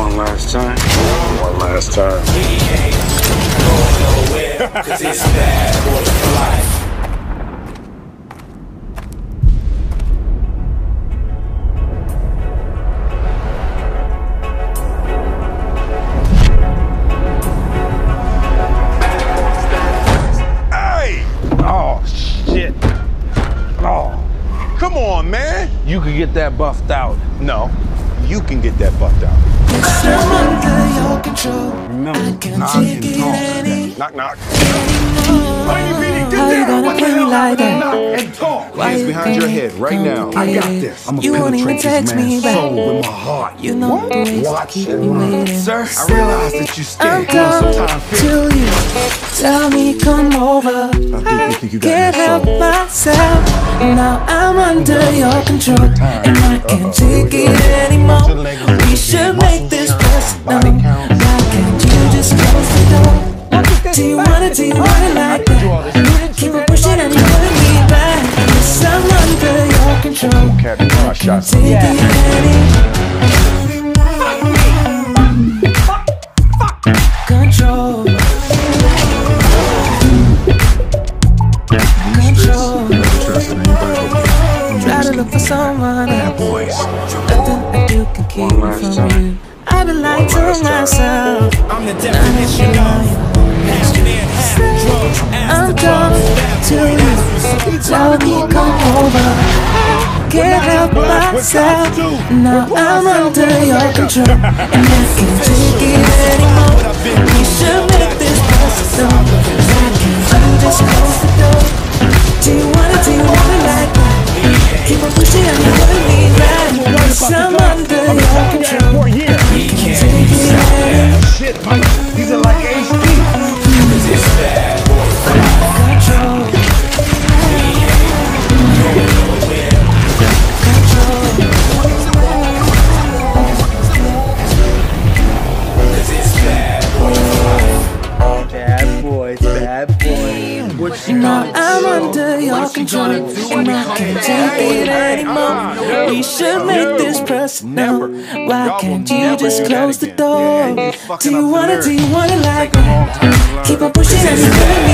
One last time. One last time. Cause it's bad boy for life. Hey! Oh, shit. Oh. Come on, man. You could get that buffed out. No, you can get that buffed out. I'm under your control. I can't knock take and it talk. any Knock, knock. How you gonna play me like that? and talk. Why Hands behind your head right now. I got this. Won't even penetrate text this me man's back. soul with my heart. You know Watch it. Sir, I realize that you I'm scared. You want some time coming to you. Tell me come over. I think you think you got Can't help myself. Now I'm under your control, and I can't take it anymore. You wanna, do you wanna like that? Keep on pushing and you pulling me back. Yes, I'm under your control. Captain Can't shots. take it anymore. Control. Control. Try to look for someone else. Nothing that you can keep One from you. I've been lying to myself. I'm the definition you. Tell me come over. Can't help myself. Now I'm under your control, and I can't take it anymore. Now I'm under your control, and I can't take it anymore. We should make this personal. Why can't you just close the door? Do you wanna, do you wanna like? Keep on pushing and